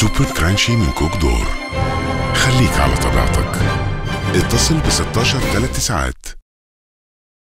سوبر كرانشي من كوك دور خليك على طبيعتك. اتصل ب 16 3 ساعات